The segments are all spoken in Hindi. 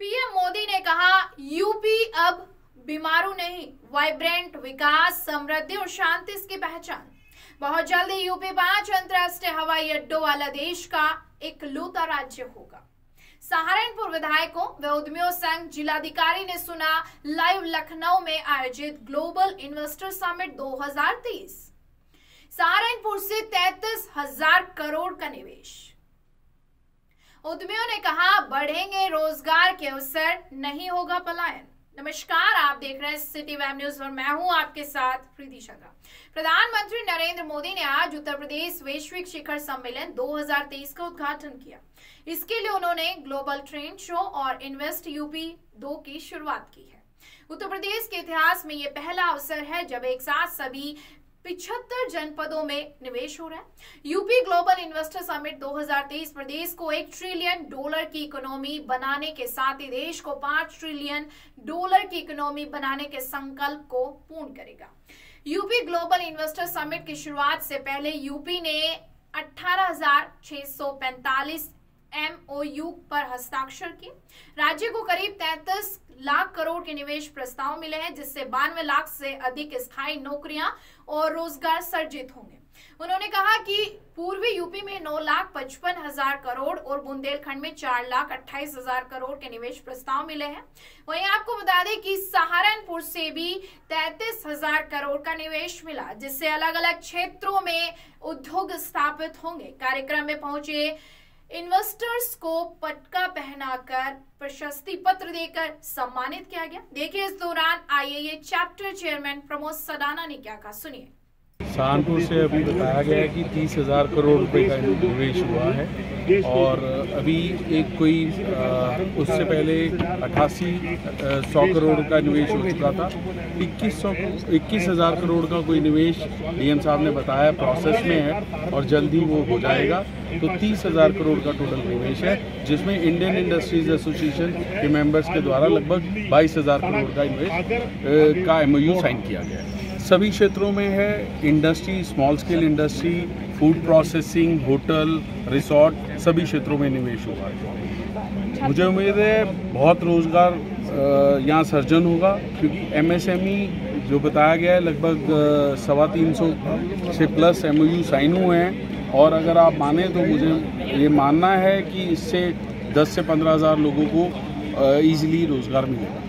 पीएम मोदी ने कहा, यूपी अब बीमारू नहीं, वाइब्रेंट विकास, समृद्धि और शांति इसकी पहचान। बहुत जल्द यूपी पाँच अंतरराष्ट्रीय हवाई अड्डों वाला देश का एक लूता राज्य होगा। सहारनपुर विधायकों व उद्यमियों संघ जिलाधिकारी ने सुना, लाइव लखनऊ में आयोजित ग्लोबल इन्वेस्टर समिट 2023 सहारनपुर से तैतीस हज़ार करोड़ का निवेश। उद्यमियों ने कहा, बढ़ेंगे रोज़गार के अवसर नहीं होगा पलायन। नमस्कार, आप देख रहे हैं सिटी वेब न्यूज़ और मैं हूँ आपके साथ प्रीति शर्मा प्रधानमंत्री नरेंद्र मोदी ने आज उत्तर प्रदेश वैश्विक शिखर सम्मेलन 2023 का उद्घाटन किया। इसके लिए उन्होंने ग्लोबल ट्रेंड शो और इन्वेस्ट यूपी दो की शुरुआत की है। उत्तर प्रदेश के इतिहास में ये पहला अवसर है जब एक साथ सभी पिछहत्तर जनपदों में निवेश हो रहा है। यूपी ग्लोबल इन्वेस्टर समिट 2023 प्रदेश को एक ट्रिलियन डॉलर की इकोनॉमी बनाने के साथ ही देश को पाँच ट्रिलियन डॉलर की इकोनॉमी बनाने के संकल्प को पूर्ण करेगा। यूपी ग्लोबल इन्वेस्टर समिट की शुरुआत से पहले यूपी ने अठारह एमओयू पर हस्ताक्षर किए। राज्य को करीब तैतीस लाख करोड़ के निवेश प्रस्ताव मिले हैं, जिससे बानवे लाख से अधिक स्थायी नौकरियाँ और रोज़गार सर्जित होंगे। उन्होंने कहा कि पूर्वी यूपी में नौ लाख पचपन हज़ार करोड़ और बुंदेलखंड में चार लाख अट्ठाईस हज़ार करोड़ के निवेश प्रस्ताव मिले हैं। वहीं आपको बता दें कि सहारनपुर से भी तैतीस हज़ार करोड़ का निवेश मिला, जिससे अलग अलग क्षेत्रों में उद्योग स्थापित होंगे। कार्यक्रम में पहुँचे इन्वेस्टर्स को पटका पहनाकर प्रशस्ति पत्र देकर सम्मानित किया गया। देखिए, इस दौरान IAA chapter chairman Pramod Sadana ने क्या कहा? सुनिए। सहारनपुर से अभी बताया गया है कि तीस हज़ार करोड़ रुपए का निवेश हुआ है और अभी एक कोई उससे पहले अट्ठासी सौ करोड़ का निवेश हो चुका था। इक्कीस सौ, इक्कीस हज़ार करोड़ का कोई निवेश डीएम साहब ने बताया प्रोसेस में है और जल्दी वो हो जाएगा। तो तीस हज़ार करोड़ का टोटल निवेश है, जिसमें इंडियन इंडस्ट्रीज़ एसोसिएशन के मेंबर्स के द्वारा लगभग बाईस हज़ार करोड़ का निवेश का एमओयू साइन किया गया है। सभी क्षेत्रों में है industry small scale industry food processing hotel resort सभी क्षेत्रों में निवेश हुआ है। मुझे उम्मीद है बहुत रोज़गार यहाँ सर्जन होगा, क्योंकि एमएसएमई जो बताया गया है, लगभग सवा तीन सौ से प्लस एमओयू साइन हुए हैं। और अगर आप माने तो मुझे ये मानना है कि इससे 10 से पंद्रह हज़ार लोगों को ईजिली रोज़गार मिलेगा।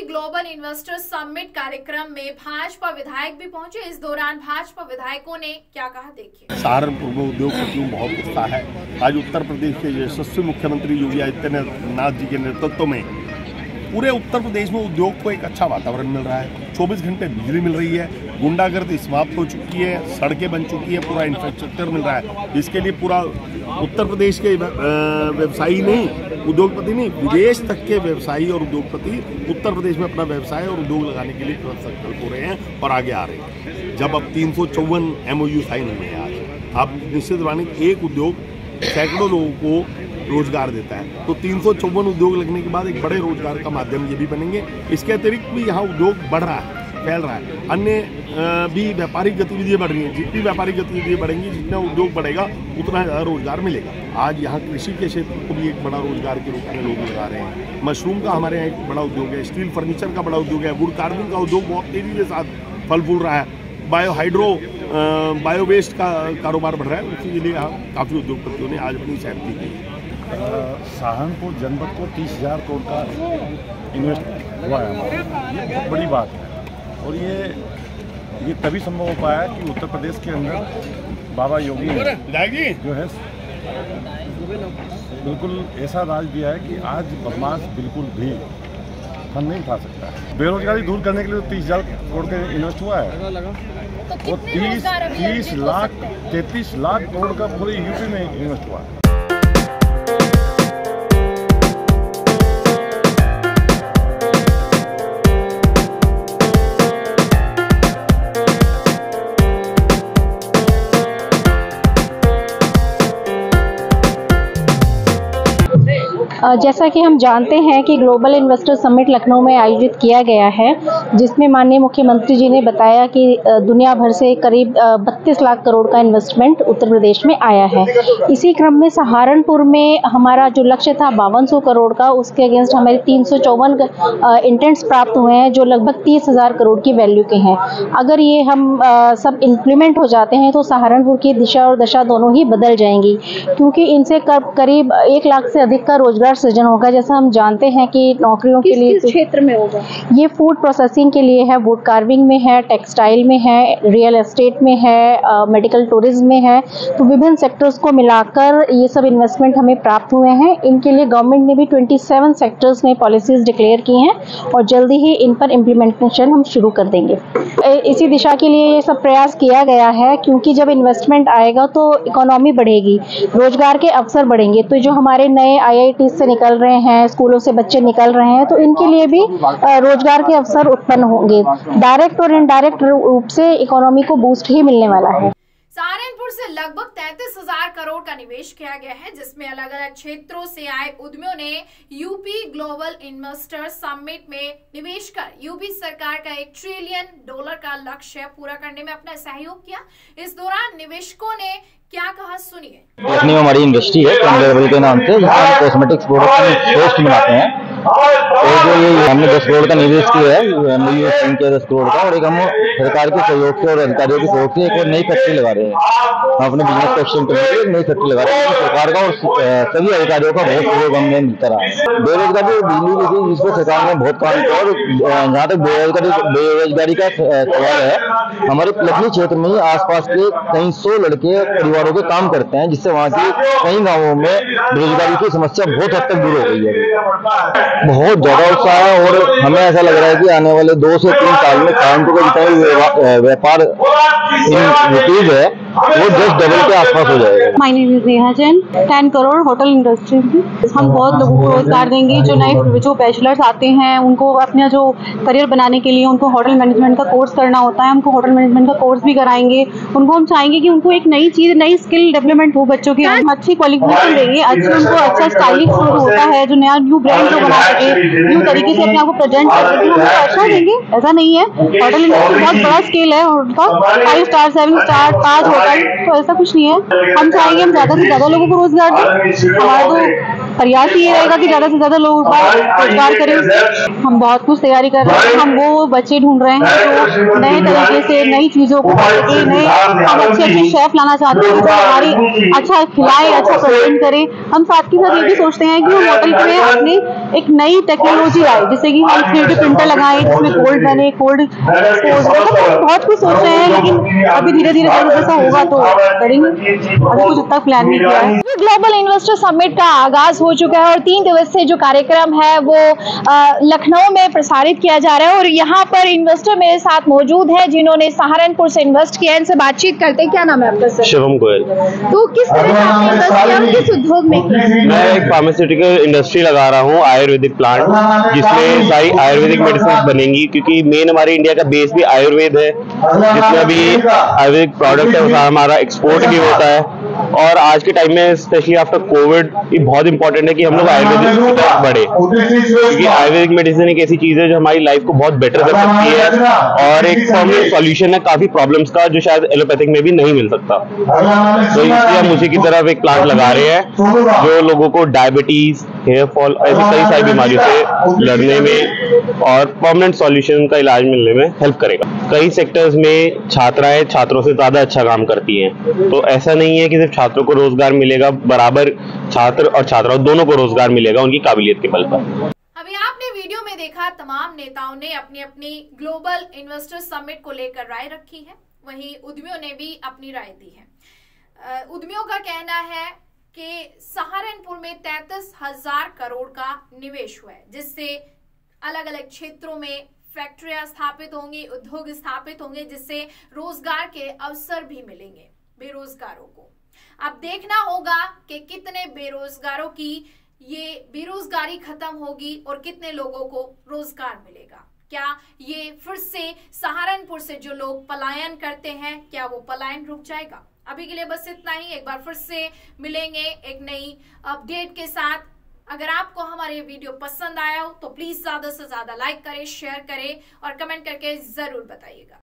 आयोजित ग्लोबल इन्वेस्टर समिट कार्यक्रम में भाजपा विधायक भी पहुँचे। इस दौरान भाजपा विधायकों ने क्या कहा, देखिए। सहारनपुर में उद्योगपतियों बहुत उत्साह है। आज उत्तर प्रदेश के यशस्वी मुख्यमंत्री योगी आदित्यनाथ जी के नेतृत्व में पूरे उत्तर प्रदेश में उद्योग को एक अच्छा वातावरण मिल रहा है। 24 घंटे बिजली मिल रही है। गुंडागर्दी समाप्त हो चुकी है, सड़कें बन चुकी है, पूरा इंफ्रास्ट्रक्चर मिल रहा है। इसके लिए पूरा उत्तर प्रदेश के व्यवसायी नहीं, उद्योगपति नहीं, विदेश तक के व्यवसायी और उद्योगपति उत्तर प्रदेश में अपना व्यवसाय और उद्योग लगाने के लिए संकल्प हो रहे हैं और आगे आ रहे हैं। जब अब तीन सौ चौवन एम साइन हुए हैं आज, अब निश्चित माने एक उद्योग सैकड़ों लोगों को रोज़गार देता है। तो तीन सौ चौवन उद्योग लगने के बाद एक बड़े रोज़गार का माध्यम ये भी बनेंगे। इसके अतिरिक्त भी यहाँ उद्योग बढ़ रहा है। फैल रहा है। अन्य भी व्यापारिक गतिविधियाँ बढ़ रही हैं। जितनी व्यापारिक गतिविधियाँ बढ़ेंगी, जितना उद्योग बढ़ेगा, उतना ज़्यादा रोज़गार मिलेगा। आज यहाँ कृषि के क्षेत्र को भी एक बड़ा रोज़गार के रूप में लोग लगा रहे हैं। मशरूम का हमारे यहाँ एक बड़ा उद्योग है, स्टील फर्नीचर का बड़ा उद्योग है, वुड कार्बिंग का उद्योग बहुत तेज़ी के साथ फल फूल रहा है। बायो हाइड्रो बायो वेस्ट का, कारोबार बढ़ रहा है, उसी लिए यहाँ काफ़ी उद्योगपतियों ने आज अपनी सहमति की सहारनपुर जनपद को तीस हज़ार करोड़ का इन्वेस्ट हुआ है बड़ी बात है। और ये ये तभी संभव हो पाया कि उत्तर प्रदेश के अंदर बाबा योगी जो है बिल्कुल ऐसा राज दिया है कि आज बदमाश बिल्कुल भी फन नहीं उठा सकता है। बेरोजगारी दूर करने के लिए तो तीस हज़ार करोड़ का इन्वेस्ट हुआ है। वो तीस तीस लाख तैतीस लाख करोड़ का पूरे यूपी में इन्वेस्ट हुआ है। जैसा कि हम जानते हैं कि ग्लोबल इन्वेस्टर समिट लखनऊ में आयोजित किया गया है, जिसमें माननीय मुख्यमंत्री जी ने बताया कि दुनिया भर से करीब बत्तीस लाख करोड़ का इन्वेस्टमेंट उत्तर प्रदेश में आया है। इसी क्रम में सहारनपुर में हमारा जो लक्ष्य था बावन करोड़ का उसके अगेंस्ट हमारे तीन सौ चौवन इंटेंट्स प्राप्त हुए हैं जो लगभग तीस हज़ार करोड़ की वैल्यू के हैं। अगर ये हम आ, सब इम्प्लीमेंट हो जाते हैं तो सहारनपुर की दिशा और दशा दोनों ही बदल जाएँगी। क्योंकि इनसे करीब एक लाख से अधिक का रोज़गार सृजन होगा जैसा हम जानते हैं कि नौकरियों के लिए क्षेत्र में होगा? ये फ़ूड प्रोसेसिंग के लिए है वुड कार्विंग में है टेक्सटाइल में है रियल एस्टेट में है मेडिकल टूरिज़्म में है तो विभिन्न सेक्टर्स को मिलाकर ये सब इन्वेस्टमेंट हमें प्राप्त हुए हैं। इनके लिए गवर्नमेंट ने भी 27 सेक्टर्स में पॉलिसीज़ डिक्लेयर की हैं और जल्दी ही इन पर इम्प्लीमेंटेशन हम शुरू कर देंगे। इसी दिशा के लिए ये सब प्रयास किया गया है, क्योंकि जब इन्वेस्टमेंट आएगा तो इकोनॉमी बढ़ेगी, रोज़गार के अवसर बढ़ेंगे। तो जो हमारे नए आईआईटी से निकल रहे हैं, स्कूलों से बच्चे निकल रहे हैं तो इनके लिए भी रोज़गार के अवसर उत्पन्न होंगे। डायरेक्ट और इनडायरेक्ट रूप से इकोनॉमी को बूस्ट ही मिलने वाला है। सहारनपुर से लगभग तैतीस हज़ार करोड़ का निवेश किया गया है जिसमें अलग अलग क्षेत्रों से आए उद्यमियों ने यूपी ग्लोबल इन्वेस्टर समिट में निवेश कर यूपी सरकार का एक ट्रिलियन डॉलर का लक्ष्य पूरा करने में अपना सहयोग किया। इस दौरान निवेशकों ने क्या कहा सुनिए। लखनऊ हमारी इंडस्ट्री है के नाम से कॉस्मेटिक्स प्रोडक्ट पेस्ट बनाते हैं। हमने दस करोड़ का निवेश किया है किया दस करोड़ का, और एक हम सरकार के सहयोग से और अधिकारियों के सहयोग से एक और नई फैक्ट्री लगा रहे हैं। हम अपने बिज़नेस को एक्सटेंड करने के लिए नई फैक्ट्री लगा रहे हैं सरकार का और सभी अधिकारियों का बहुत सहयोग हमें मिलता रहा। बेरोजगारी और बिजली की थी जिसको सरकार ने बहुत काम किया, और जहाँ तक बेरोजगारी बेरोजगारी का सवाल है, हमारे लखनऊ क्षेत्र में आसपास के कई सौ लड़के परिवारों के काम करते हैं, जिससे वहाँ के कई गाँवों में बेरोजगारी की समस्या बहुत हद तक दूर हो गई है। बहुत ज़्यादा उत्साह है और हमें ऐसा लग रहा है कि आने वाले दो से तीन साल में कानपुर का जितना भी व्यापार इंक्रीज है। वो जस्ट डबल के आसपास हो जाएगा। My name is Neha Jain ten crore hotel industry हम बहुत लोगों को रोज़गार देंगे जो नए, जो बैचलर्स आते हैं, उनको अपना जो करियर बनाने के लिए उनको होटल मैनेजमेंट का कोर्स करना होता है, उनको होटल मैनेजमेंट का कोर्स भी कराएँगे। उनको हम चाहेंगे कि उनको एक नई चीज़, नई स्किल डेवलपमेंट हो बच्चों की हम अच्छी क्वालिफिकेशन देंगे, अच्छी उनको अच्छा स्टाइलिश होता है, जो नया न्यू ब्रांड जो बना सके न्यू तरीके से अपने आप को प्रेजेंट कर सके, हम अच्छा देंगे। ऐसा नहीं है। होटल इंडस्ट्री बहुत बड़ा स्केल है उनका फाइव स्टार सेवन स्टार पाँच तो ऐसा कुछ नहीं है। हम चाहेंगे हम ज़्यादा से ज़्यादा लोगों को रोज़गार दें। हमारा तो प्रयास ये रहेगा कि ज़्यादा से ज़्यादा लोग रोज़गार करें। हम बहुत कुछ तैयारी कर रहे हैं। हम वो बच्चे ढूंढ रहे हैं जो नए तरीके से नई चीज़ों को करके नए हम अच्छे अच्छे शेफ लाना चाहते हैं जो हमारी अच्छा खिलाए अच्छा प्रेजेंट करें। हम साथ के साथ ये भी सोचते हैं कि हम होटल में अपने एक नई टेक्नोलॉजी लाए जैसे कि हम थ्री डी प्रिंटर लगाए जिसमें कोल्ड बने कोल्ड बहुत कुछ सोच रहे हैं लेकिन अभी धीरे धीरे जैसा होगा तो करेंगे। अभी कुछ तक प्लान नहीं किया है। ग्लोबल इन्वेस्टर समिट का आगाज़ हो चुका है और तीन दिवसीय जो कार्यक्रम है वो लखनऊ में प्रसारित किया जा रहा है और यहाँ पर इन्वेस्टर मेरे साथ मौजूद है जिन्होंने सहारनपुर से इन्वेस्ट किया इनसे बातचीत करते हैं। क्या नाम है आपका सर? शिवम गोयल। तो किस तरह से आपने इन्वेस्ट किया? किस उद्योग में मैं एक फार्मास्यूटिकल इंडस्ट्री लगा रहा हूँ आयुर्वेदिक प्लांट जिसमें सारी आयुर्वेदिक मेडिसिन बनेंगी, क्योंकि मेन हमारे इंडिया का बेस भी आयुर्वेद है। जितना भी आयुर्वेदिक प्रोडक्ट है उसका हमारा एक्सपोर्ट भी होता है। और आज के टाइम में स्पेशली आफ्टर कोविड ये बहुत इंपॉर्टेंट है कि हम लोग आयुर्वेदिक बढ़े। क्योंकि आयुर्वेदिक मेडिसिन एक ऐसी चीज़ है जो हमारी लाइफ को बहुत बेटर कर सकती है। और एक सॉल्यूशन है, काफ़ी प्रॉब्लम्स का, जो शायद एलोपैथिक में भी नहीं मिल सकता। तो इसलिए हम उसी की तरफ़ एक प्लांट लगा रहे हैं, जो लोगों को डायबिटीज़ हेयर फॉल ऐसी कई सारी बीमारियों से लड़ने में और परमानेंट सॉल्यूशन का इलाज मिलने में हेल्प करेगा। कई सेक्टर्स में छात्राएँ छात्रों से ज़्यादा अच्छा काम करती हैं। तो ऐसा नहीं है कि सिर्फ़ छात्रों को रोज़गार मिलेगा बराबर छात्र और छात्राओं दोनों को रोज़गार मिलेगा उनकी काबिलियत के बल पर। अभी आपने वीडियो में देखा तमाम नेताओं ने अपनी अपनी ग्लोबल इन्वेस्टर समिट को लेकर राय रखी है। वहीं उद्यमियों ने भी अपनी राय दी है। उद्यमियों का कहना है कि सहारनपुर में तैतीस हज़ार करोड़ का निवेश हुआ है, जिससे अलग अलग क्षेत्रों में फैक्ट्रियाँ स्थापित होंगी, उद्योग स्थापित होंगे, जिससे रोज़गार के अवसर भी मिलेंगे बेरोजगारों को। अब देखना होगा कि कितने बेरोजगारों की ये बेरोजगारी खत्म होगी और कितने लोगों को रोज़गार मिलेगा। क्या ये फिर से सहारनपुर से जो लोग पलायन करते हैं, क्या वो पलायन रुक जाएगा? अभी के लिए बस इतना ही। एक बार फिर से मिलेंगे एक नई अपडेट के साथ। अगर आपको हमारे वीडियो पसंद आया हो तो प्लीज़ ज़्यादा से ज़्यादा लाइक करें शेयर करें और कमेंट करके ज़रूर बताइएगा।